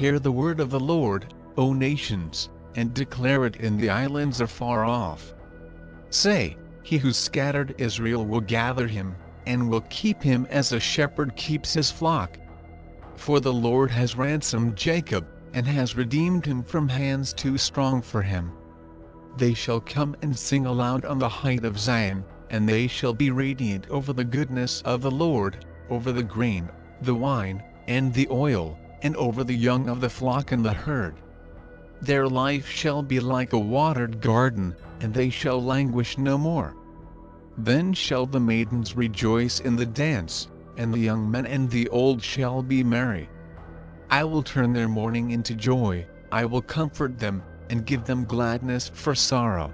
Hear the word of the Lord, O nations, and declare it in the islands afar off. Say, He who scattered Israel will gather him, and will keep him as a shepherd keeps his flock. For the Lord has ransomed Jacob, and has redeemed him from hands too strong for him. They shall come and sing aloud on the height of Zion, and they shall be radiant over the goodness of the Lord, over the grain, the wine, and the oil, and over the young of the flock and the herd. Their life shall be like a watered garden, and they shall languish no more. Then shall the maidens rejoice in the dance, and the young men and the old shall be merry. I will turn their mourning into joy, I will comfort them, and give them gladness for sorrow.